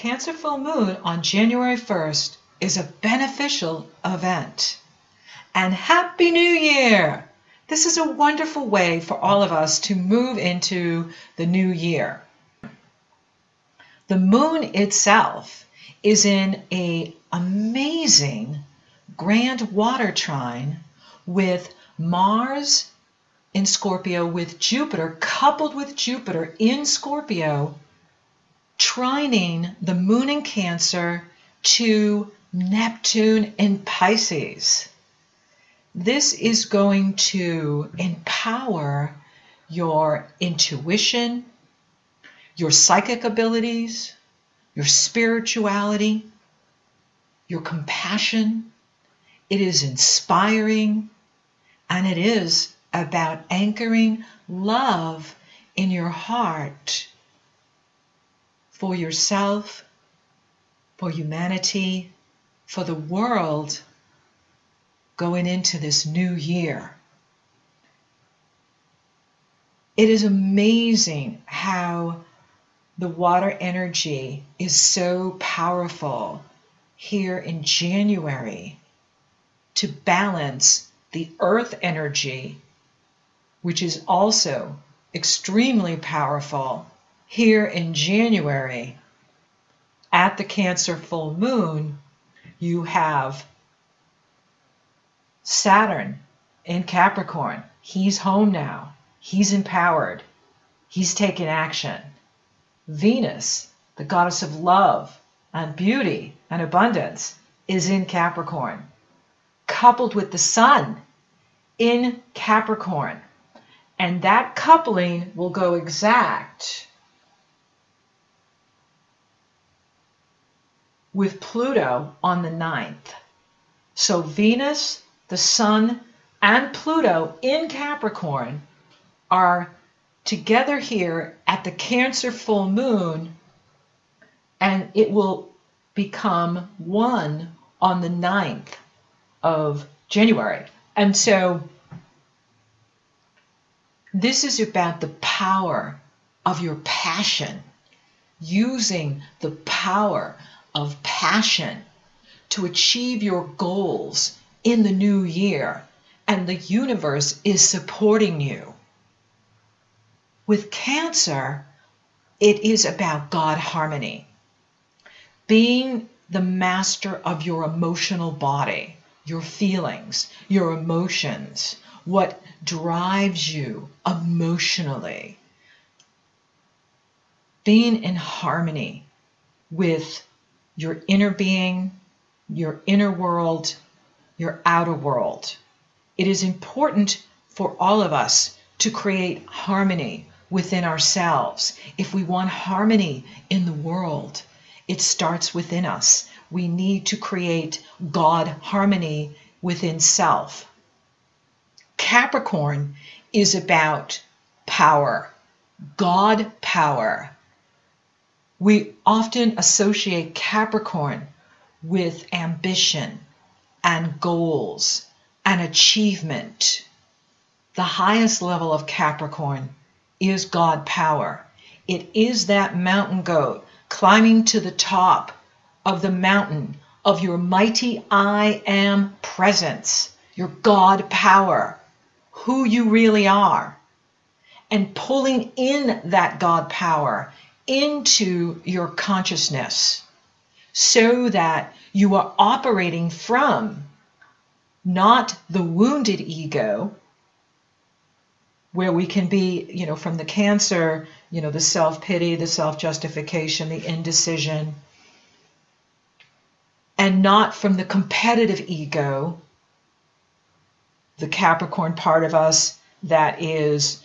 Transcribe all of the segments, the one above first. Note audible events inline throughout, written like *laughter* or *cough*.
Cancer full moon on January 1st is a beneficial event. And Happy New Year! This is a wonderful way for all of us to move into the new year. The moon itself is in a amazing grand water trine with Mars in Scorpio with Jupiter coupled with Jupiter in Scorpio trining the moon in Cancer to Neptune in Pisces. This is going to empower your intuition, your psychic abilities, your spirituality, your compassion. It is inspiring and it is about anchoring love in your heart for yourself, for humanity, for the world going into this new year. It is amazing how the water energy is so powerful here in January to balance the earth energy, which is also extremely powerful here in January, at the Cancer full moon, you have Saturn in Capricorn. He's home now. He's empowered. He's taken action. Venus, the goddess of love and beauty and abundance, is in Capricorn, coupled with the sun in Capricorn. And that coupling will go exact with Pluto on the ninth. So Venus, the Sun, and Pluto in Capricorn are together here at the Cancer full moon, and it will become one on the ninth of January. And so this is about the power of your passion, using the power of passion to achieve your goals in the new year, and the universe is supporting you. With Cancer, it is about God harmony, being the master of your emotional body, your feelings, your emotions, what drives you emotionally. Being in harmony with your inner being, your inner world, your outer world. It is important for all of us to create harmony within ourselves. If we want harmony in the world, it starts within us. We need to create God harmony within self. Capricorn is about power, God power, we often associate Capricorn with ambition and goals and achievement. The highest level of Capricorn is God power. It is that mountain goat climbing to the top of the mountain of your mighty I am presence, your God power, who you really are, and pulling in that God power into your consciousness so that you are operating from not the wounded ego where we can be you know from the cancer you know the self-pity the self-justification the indecision and not from the competitive ego the capricorn part of us that is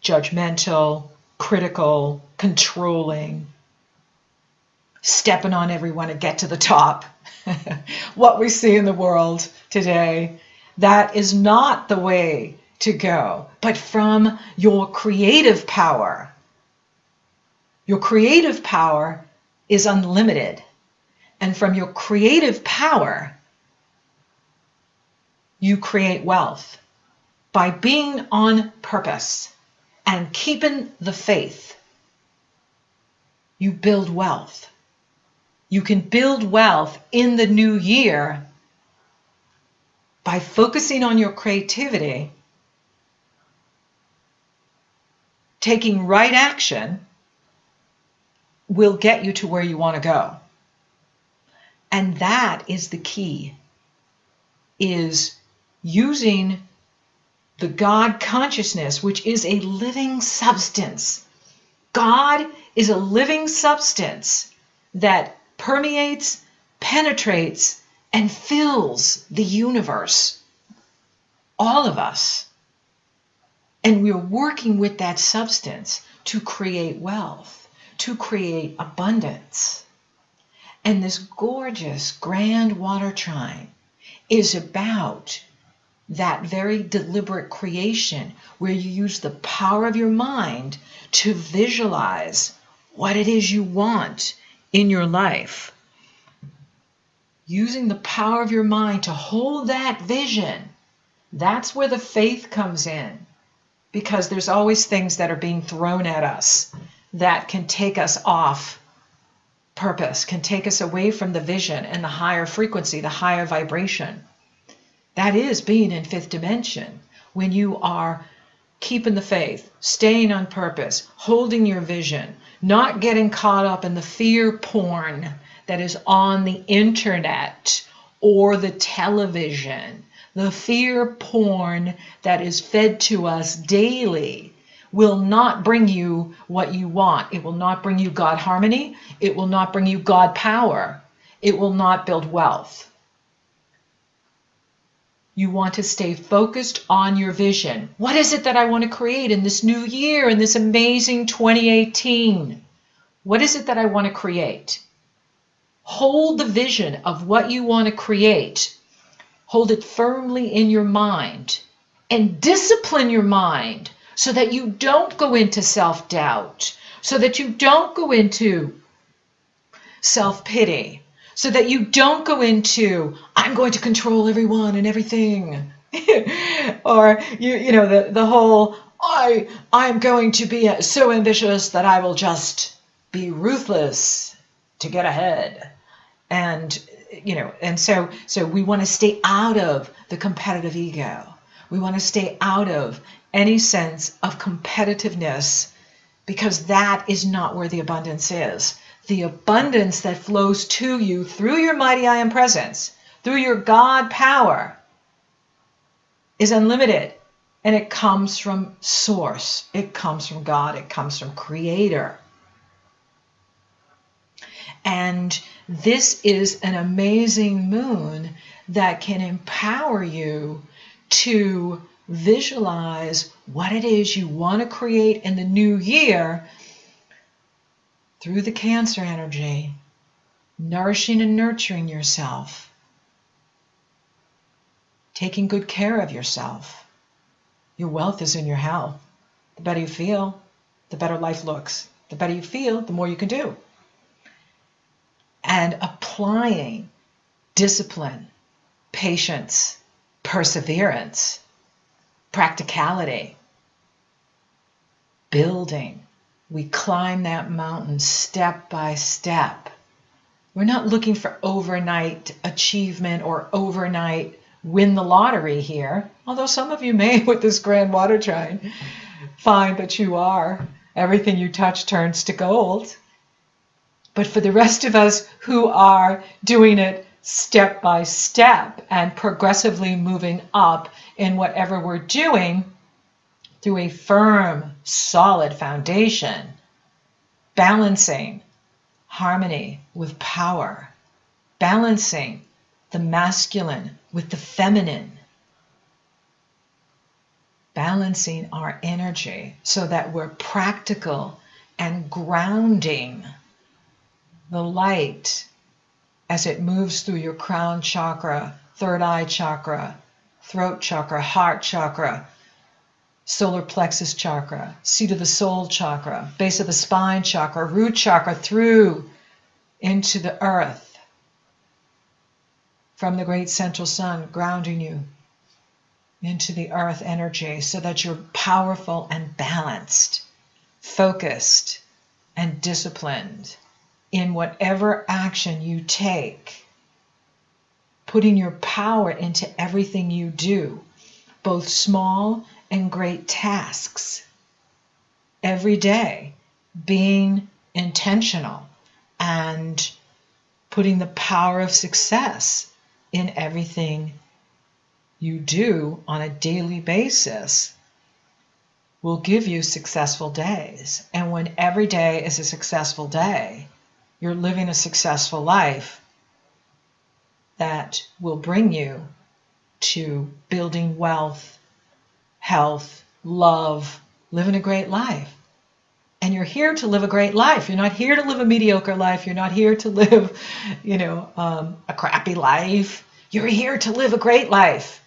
judgmental critical, controlling, stepping on everyone to get to the top. *laughs* what we see in the world today, that is not the way to go, but from your creative power. Your creative power is unlimited. And from your creative power, you create wealth by being on purpose and keeping the faith, you build wealth. You can build wealth in the new year by focusing on your creativity, taking right action will get you to where you want to go. And that is the key is using the God consciousness, which is a living substance. God is a living substance that permeates, penetrates, and fills the universe. All of us. And we're working with that substance to create wealth, to create abundance. And this gorgeous grand water trine is about that very deliberate creation where you use the power of your mind to visualize what it is you want in your life. Using the power of your mind to hold that vision. That's where the faith comes in. Because there's always things that are being thrown at us that can take us off purpose, can take us away from the vision and the higher frequency, the higher vibration. That is being in fifth dimension when you are keeping the faith, staying on purpose, holding your vision, not getting caught up in the fear porn that is on the internet or the television, the fear porn that is fed to us daily will not bring you what you want. It will not bring you God harmony. It will not bring you God power. It will not build wealth. You want to stay focused on your vision. What is it that I want to create in this new year, in this amazing 2018? What is it that I want to create? Hold the vision of what you want to create. Hold it firmly in your mind and discipline your mind so that you don't go into self doubt, so that you don't go into self pity, so that you don't go into I'm going to control everyone and everything. *laughs* or you you know the the whole I I'm going to be so ambitious that I will just be ruthless to get ahead. And you know, and so so we want to stay out of the competitive ego. We want to stay out of any sense of competitiveness because that is not where the abundance is the abundance that flows to you through your mighty I am presence, through your God power, is unlimited. And it comes from source. It comes from God. It comes from creator. And this is an amazing moon that can empower you to visualize what it is you want to create in the new year through the Cancer energy, nourishing and nurturing yourself, taking good care of yourself. Your wealth is in your health. The better you feel, the better life looks. The better you feel, the more you can do. And applying discipline, patience, perseverance, practicality, building, we climb that mountain step by step. We're not looking for overnight achievement or overnight win the lottery here, although some of you may *laughs* with this grand water trine find that you are. Everything you touch turns to gold. But for the rest of us who are doing it step by step and progressively moving up in whatever we're doing, through a firm, solid foundation, balancing harmony with power, balancing the masculine with the feminine, balancing our energy so that we're practical and grounding the light as it moves through your crown chakra, third eye chakra, throat chakra, heart chakra, solar plexus chakra, seat of the soul chakra, base of the spine chakra, root chakra through into the earth from the great central sun, grounding you into the earth energy so that you're powerful and balanced, focused and disciplined in whatever action you take, putting your power into everything you do, both small and great tasks. Every day, being intentional and putting the power of success in everything you do on a daily basis will give you successful days. And when every day is a successful day, you're living a successful life that will bring you to building wealth, health, love, living a great life. And you're here to live a great life. You're not here to live a mediocre life. You're not here to *laughs* live, you know, um, a crappy life. You're here to live a great life,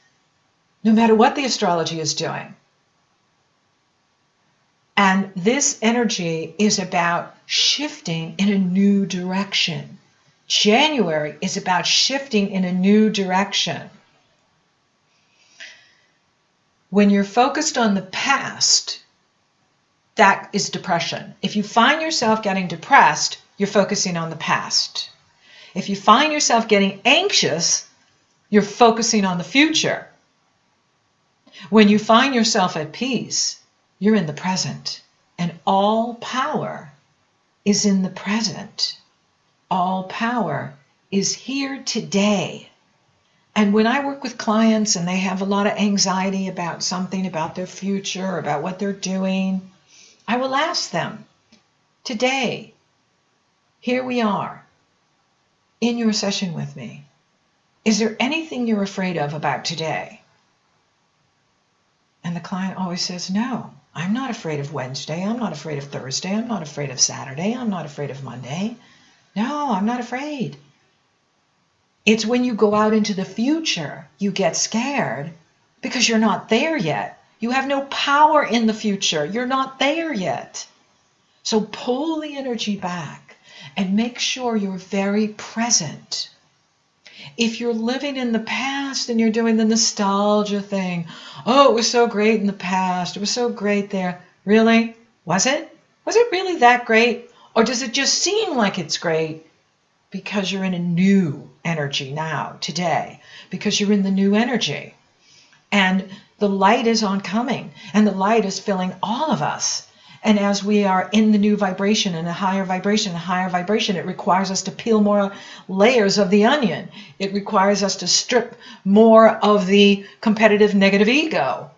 no matter what the astrology is doing. And this energy is about shifting in a new direction. January is about shifting in a new direction. When you're focused on the past, that is depression. If you find yourself getting depressed, you're focusing on the past. If you find yourself getting anxious, you're focusing on the future. When you find yourself at peace, you're in the present. And all power is in the present. All power is here today. And when I work with clients and they have a lot of anxiety about something, about their future, about what they're doing, I will ask them, today, here we are, in your session with me. Is there anything you're afraid of about today? And the client always says, no. I'm not afraid of Wednesday. I'm not afraid of Thursday. I'm not afraid of Saturday. I'm not afraid of Monday. No, I'm not afraid. It's when you go out into the future, you get scared because you're not there yet. You have no power in the future. You're not there yet. So pull the energy back and make sure you're very present. If you're living in the past and you're doing the nostalgia thing, oh, it was so great in the past, it was so great there. Really? Was it? Was it really that great? Or does it just seem like it's great because you're in a new energy now, today, because you're in the new energy? And the light is oncoming, and the light is filling all of us. And as we are in the new vibration and a higher vibration, a higher vibration, it requires us to peel more layers of the onion. It requires us to strip more of the competitive negative ego.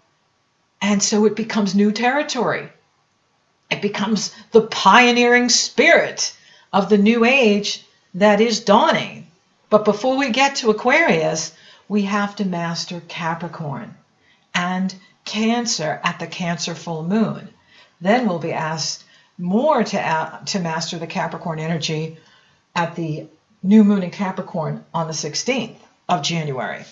And so it becomes new territory. It becomes the pioneering spirit of the new age that is dawning. But before we get to Aquarius, we have to master Capricorn and Cancer at the Cancer full moon. Then we'll be asked more to, uh, to master the Capricorn energy at the new moon in Capricorn on the 16th of January.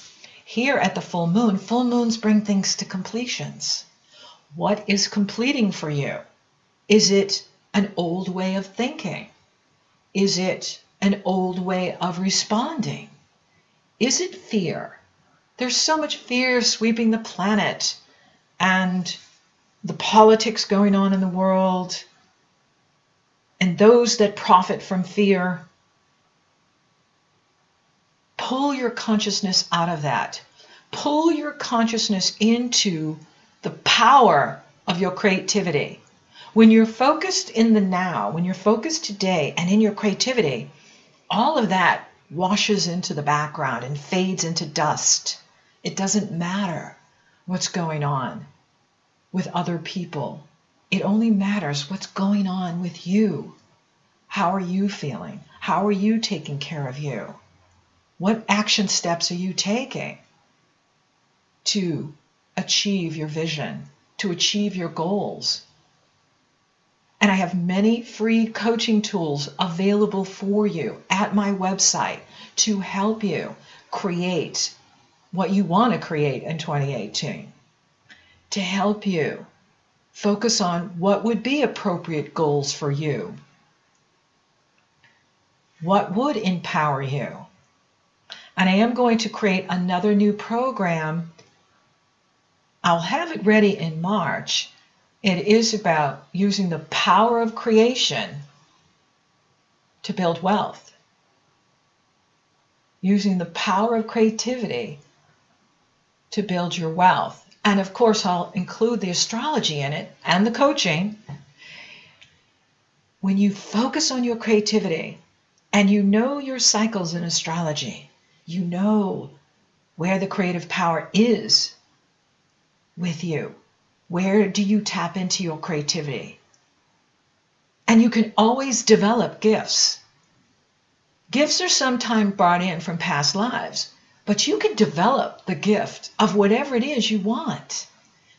Here at the full moon, full moons bring things to completions. What is completing for you? Is it an old way of thinking? Is it an old way of responding? Is it fear? There's so much fear sweeping the planet, and the politics going on in the world, and those that profit from fear. Pull your consciousness out of that. Pull your consciousness into the power of your creativity. When you're focused in the now, when you're focused today and in your creativity, all of that washes into the background and fades into dust. It doesn't matter what's going on with other people. It only matters what's going on with you. How are you feeling? How are you taking care of you? What action steps are you taking to achieve your vision, to achieve your goals? And I have many free coaching tools available for you at my website to help you create what you want to create in 2018 to help you focus on what would be appropriate goals for you. What would empower you? And I am going to create another new program. I'll have it ready in March. It is about using the power of creation to build wealth. Using the power of creativity to build your wealth. And of course, I'll include the astrology in it and the coaching. When you focus on your creativity and you know your cycles in astrology, you know where the creative power is with you. Where do you tap into your creativity? And you can always develop gifts. Gifts are sometimes brought in from past lives, but you can develop the gift of whatever it is you want.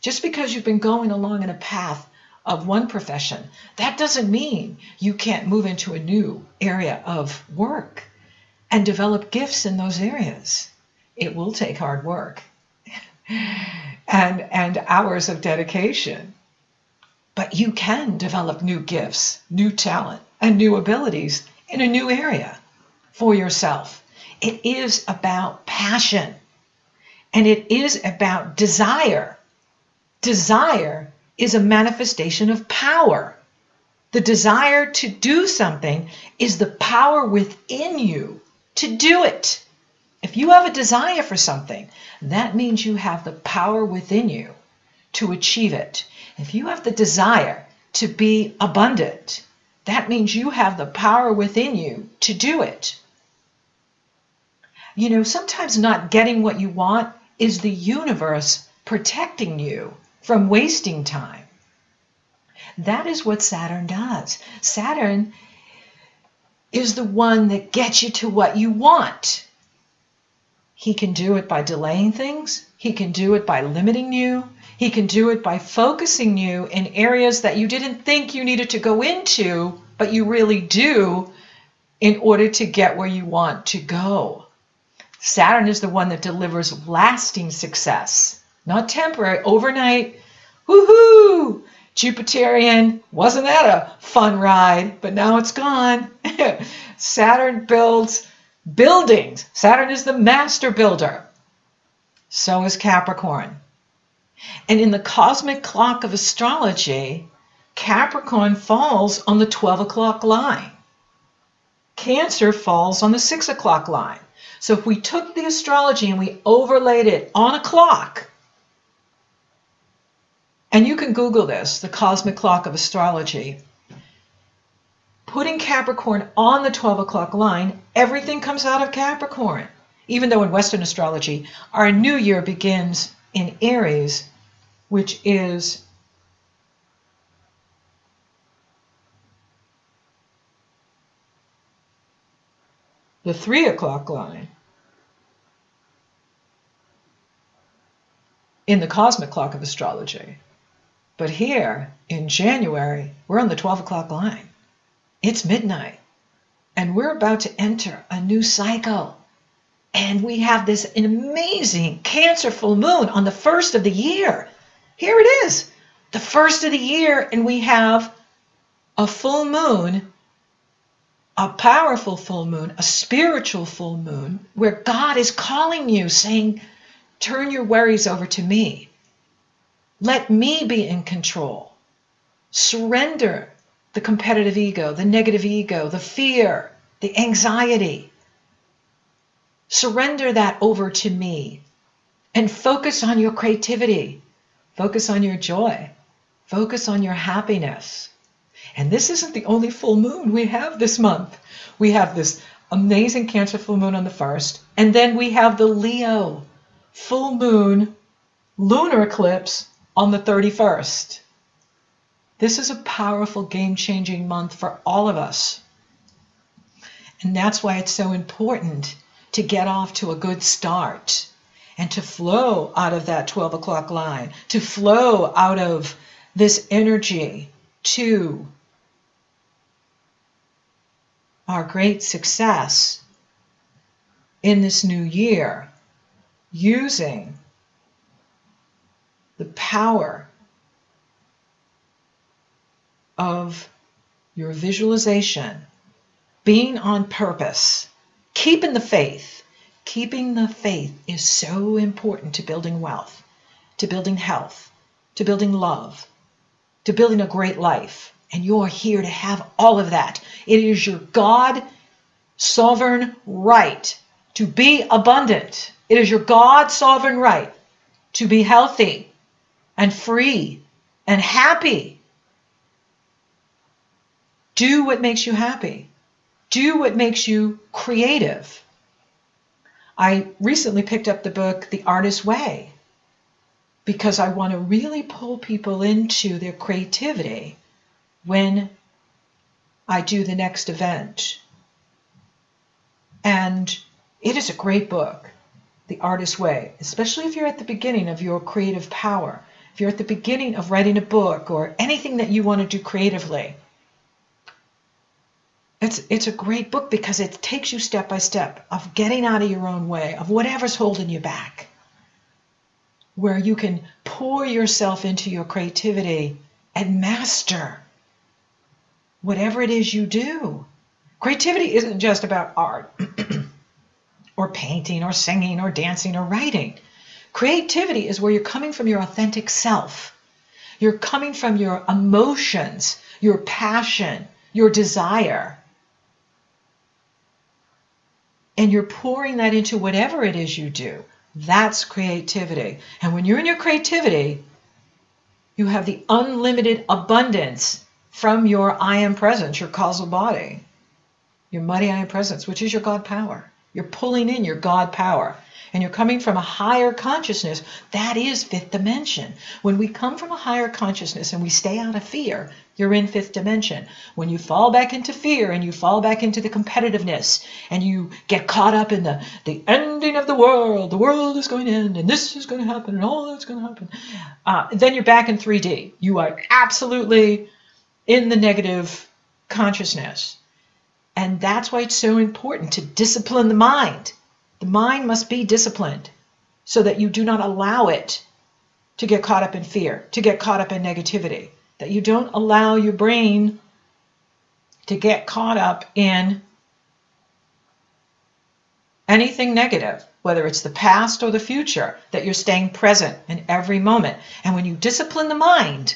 Just because you've been going along in a path of one profession, that doesn't mean you can't move into a new area of work and develop gifts in those areas. It will take hard work and, and hours of dedication. But you can develop new gifts, new talent, and new abilities in a new area for yourself. It is about passion and it is about desire. Desire is a manifestation of power. The desire to do something is the power within you to do it. If you have a desire for something, that means you have the power within you to achieve it. If you have the desire to be abundant, that means you have the power within you to do it. You know, sometimes not getting what you want is the universe protecting you from wasting time. That is what Saturn does. Saturn is the one that gets you to what you want. He can do it by delaying things. He can do it by limiting you. He can do it by focusing you in areas that you didn't think you needed to go into, but you really do in order to get where you want to go. Saturn is the one that delivers lasting success, not temporary, overnight. Woohoo! Jupiterian, wasn't that a fun ride? But now it's gone. *laughs* Saturn builds buildings. Saturn is the master builder. So is Capricorn. And in the cosmic clock of astrology, Capricorn falls on the 12 o'clock line. Cancer falls on the 6 o'clock line. So if we took the astrology and we overlaid it on a clock, and you can Google this, the cosmic clock of astrology, putting Capricorn on the 12 o'clock line, everything comes out of Capricorn. Even though in Western astrology, our new year begins in Aries, which is the three o'clock line in the cosmic clock of astrology. But here in January, we're on the 12 o'clock line. It's midnight, and we're about to enter a new cycle. And we have this amazing Cancer full moon on the first of the year. Here it is, the first of the year, and we have a full moon a powerful full moon, a spiritual full moon, where God is calling you, saying, Turn your worries over to me. Let me be in control. Surrender the competitive ego, the negative ego, the fear, the anxiety. Surrender that over to me and focus on your creativity. Focus on your joy. Focus on your happiness. And this isn't the only full moon we have this month. We have this amazing Cancer full moon on the first, and then we have the Leo full moon lunar eclipse on the 31st. This is a powerful game changing month for all of us. And that's why it's so important to get off to a good start and to flow out of that 12 o'clock line, to flow out of this energy to our great success in this new year using the power of your visualization, being on purpose, keeping the faith. Keeping the faith is so important to building wealth, to building health, to building love, to building a great life. And you're here to have all of that. It is your God sovereign right to be abundant. It is your God sovereign right to be healthy and free and happy. Do what makes you happy. Do what makes you creative. I recently picked up the book The Artist's Way because I want to really pull people into their creativity when I do the next event. And it is a great book, The Artist's Way, especially if you're at the beginning of your creative power, if you're at the beginning of writing a book or anything that you want to do creatively. It's, it's a great book because it takes you step by step of getting out of your own way, of whatever's holding you back, where you can pour yourself into your creativity and master whatever it is you do. Creativity isn't just about art *clears throat* or painting or singing or dancing or writing. Creativity is where you're coming from your authentic self. You're coming from your emotions, your passion, your desire and you're pouring that into whatever it is you do. That's creativity. And when you're in your creativity, you have the unlimited abundance from your I am presence, your causal body, your mighty I am presence, which is your God power. You're pulling in your God power and you're coming from a higher consciousness, that is fifth dimension. When we come from a higher consciousness and we stay out of fear, you're in fifth dimension. When you fall back into fear and you fall back into the competitiveness and you get caught up in the, the ending of the world, the world is going to end and this is going to happen and all that's going to happen, uh, then you're back in 3D. You are absolutely in the negative consciousness. And that's why it's so important to discipline the mind the mind must be disciplined so that you do not allow it to get caught up in fear, to get caught up in negativity, that you don't allow your brain to get caught up in anything negative, whether it's the past or the future, that you're staying present in every moment. And when you discipline the mind,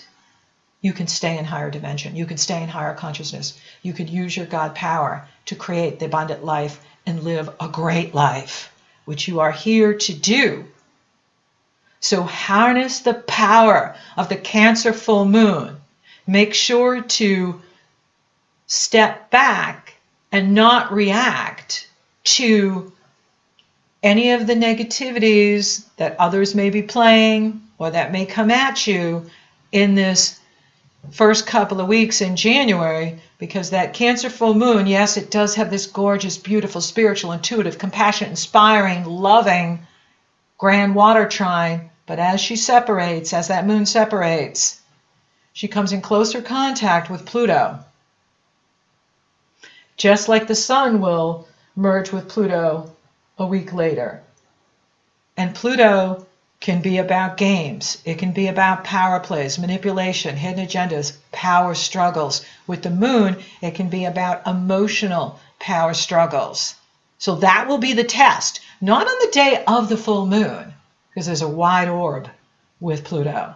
you can stay in higher dimension. You can stay in higher consciousness. You can use your God power to create the abundant life and live a great life, which you are here to do. So harness the power of the Cancer full moon. Make sure to step back and not react to any of the negativities that others may be playing or that may come at you in this first couple of weeks in January because that Cancer full moon, yes, it does have this gorgeous, beautiful, spiritual, intuitive, compassionate, inspiring, loving grand water trine. But as she separates, as that moon separates, she comes in closer contact with Pluto. Just like the sun will merge with Pluto a week later. And Pluto can be about games. It can be about power plays, manipulation, hidden agendas, power struggles. With the moon, it can be about emotional power struggles. So that will be the test, not on the day of the full moon, because there's a wide orb with Pluto,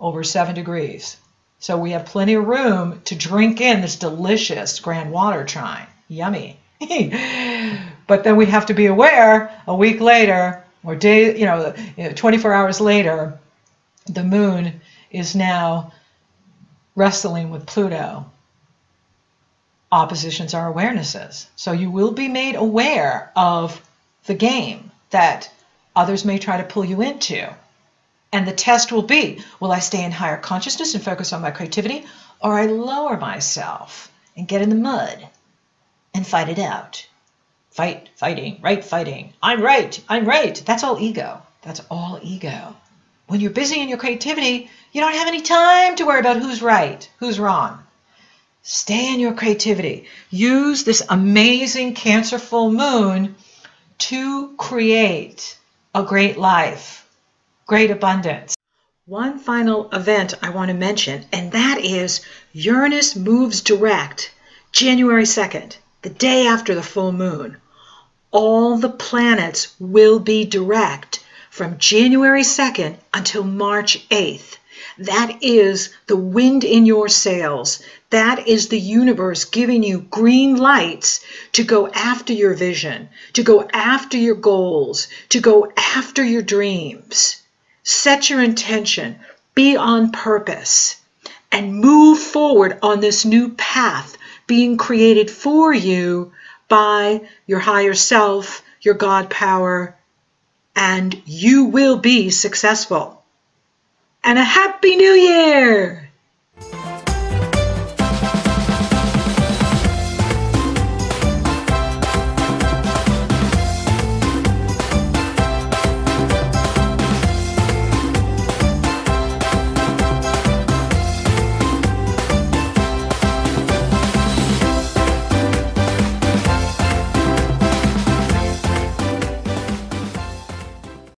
over seven degrees. So we have plenty of room to drink in this delicious grand water trine. Yummy. *laughs* but then we have to be aware a week later or day, you know, 24 hours later, the moon is now wrestling with Pluto. Oppositions are awarenesses. So you will be made aware of the game that others may try to pull you into. And the test will be will I stay in higher consciousness and focus on my creativity, or I lower myself and get in the mud and fight it out? Fight, fighting, right, fighting. I'm right, I'm right. That's all ego. That's all ego. When you're busy in your creativity, you don't have any time to worry about who's right, who's wrong. Stay in your creativity. Use this amazing Cancer full moon to create a great life, great abundance. One final event I want to mention, and that is Uranus moves direct January 2nd the day after the full moon, all the planets will be direct from January 2nd until March 8th. That is the wind in your sails. That is the universe giving you green lights to go after your vision, to go after your goals, to go after your dreams. Set your intention, be on purpose, and move forward on this new path being created for you by your higher self, your God power, and you will be successful. And a Happy New Year!